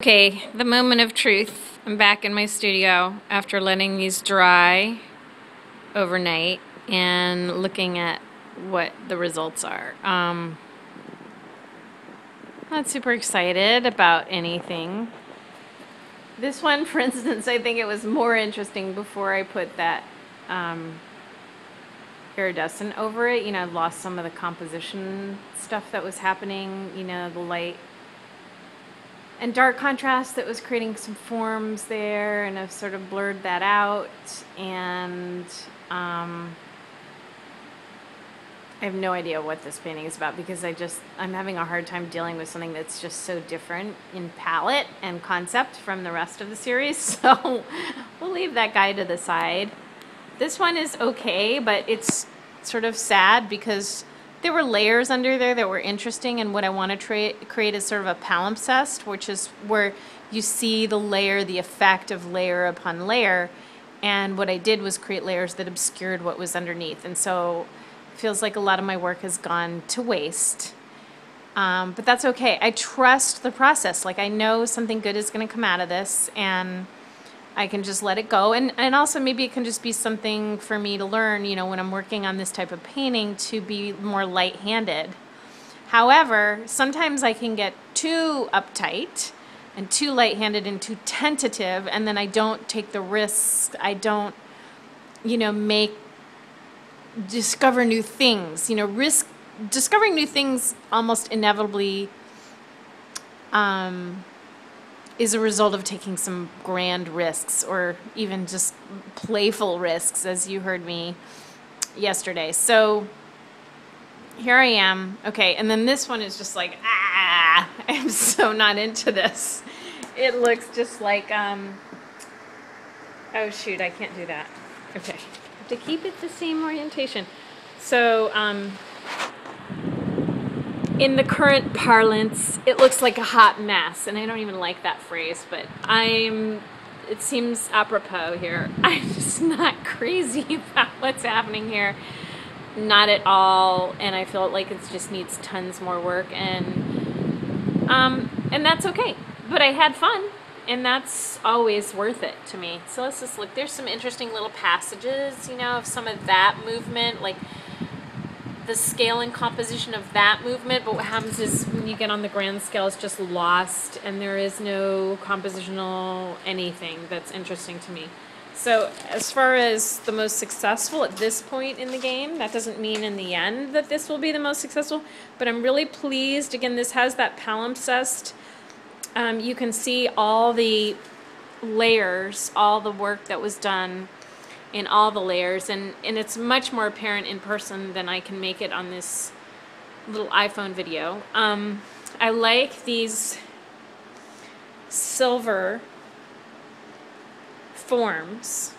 Okay, the moment of truth. I'm back in my studio after letting these dry overnight and looking at what the results are. Um, not super excited about anything. This one, for instance, I think it was more interesting before I put that um, iridescent over it. You know, I've lost some of the composition stuff that was happening, you know, the light and dark contrast that was creating some forms there and I've sort of blurred that out and um, I have no idea what this painting is about because I just I'm having a hard time dealing with something that's just so different in palette and concept from the rest of the series so we'll leave that guy to the side. This one is okay but it's sort of sad because there were layers under there that were interesting and what I want to create is sort of a palimpsest which is where you see the layer the effect of layer upon layer. And what I did was create layers that obscured what was underneath. And so it feels like a lot of my work has gone to waste. Um, but that's okay. I trust the process. Like I know something good is going to come out of this and I can just let it go. And, and also maybe it can just be something for me to learn, you know, when I'm working on this type of painting to be more light-handed. However, sometimes I can get too uptight and too light-handed and too tentative and then I don't take the risks. I don't, you know, make, discover new things. You know, risk, discovering new things almost inevitably um, is a result of taking some grand risks or even just playful risks, as you heard me yesterday. So here I am. Okay, and then this one is just like, ah, I'm so not into this. It looks just like, um, oh shoot, I can't do that. Okay, have to keep it the same orientation. So, um, in the current parlance, it looks like a hot mess. And I don't even like that phrase, but I'm, it seems apropos here. I'm just not crazy about what's happening here. Not at all. And I feel like it just needs tons more work. And, um, and that's okay. But I had fun. And that's always worth it to me. So let's just look. There's some interesting little passages, you know, of some of that movement. Like, the scale and composition of that movement, but what happens is when you get on the grand scale, it's just lost and there is no compositional anything that's interesting to me. So as far as the most successful at this point in the game, that doesn't mean in the end that this will be the most successful, but I'm really pleased. Again, this has that palimpsest. Um, you can see all the layers, all the work that was done in all the layers and, and it's much more apparent in person than I can make it on this little iPhone video. Um, I like these silver forms.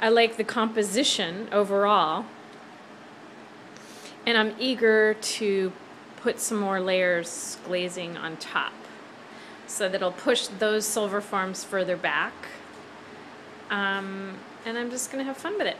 I like the composition overall. And I'm eager to put some more layers glazing on top so that it'll push those silver forms further back. Um, and I'm just going to have fun with it.